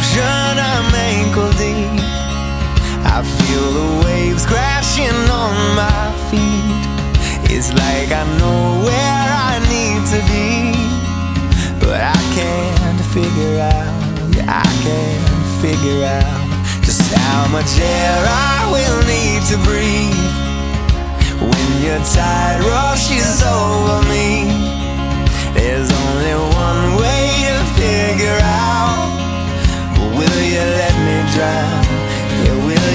ocean I'm ankle deep I feel the waves crashing on my feet. It's like I know where I need to be. But I can't figure out, yeah, I can't figure out Just how much air I will need to breathe. When your tide rushes over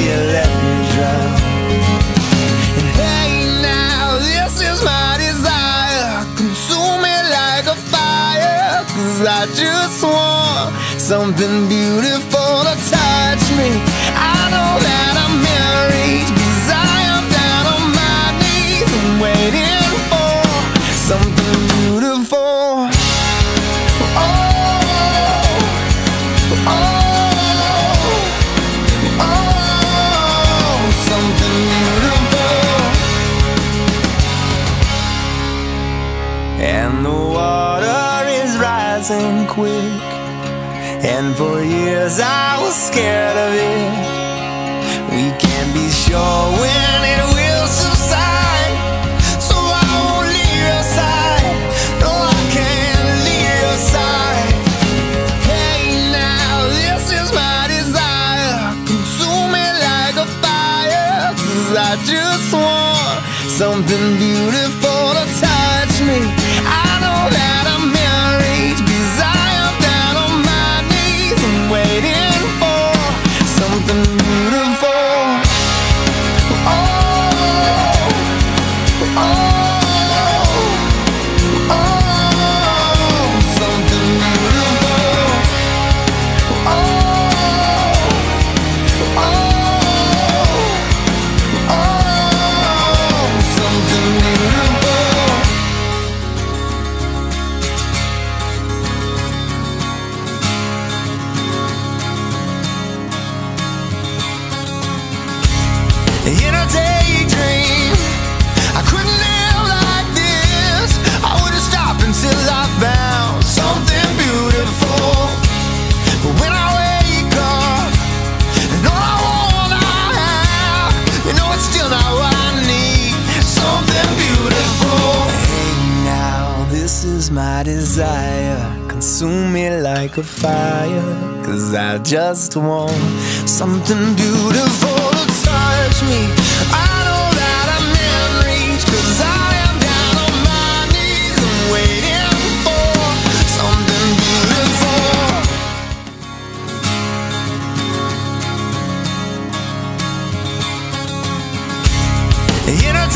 you let me drown? Hey, now this is my desire. Consume me like a fire. Cause I just want something beautiful to touch me. I know that quick. And for years I was scared of it. We can't be sure when it will subside. So I won't leave your side. No, I can't leave your side. Hey, now this is my desire. Consume me like a fire. Cause I just want something beautiful desire. Consume me like a fire. Cause I just want something beautiful to touch me. I know that I'm in reach. Cause I am down on my knees and waiting for something beautiful. In a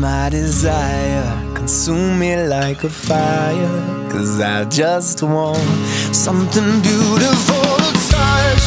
my desire. Consume me like a fire. Cause I just want something beautiful to touch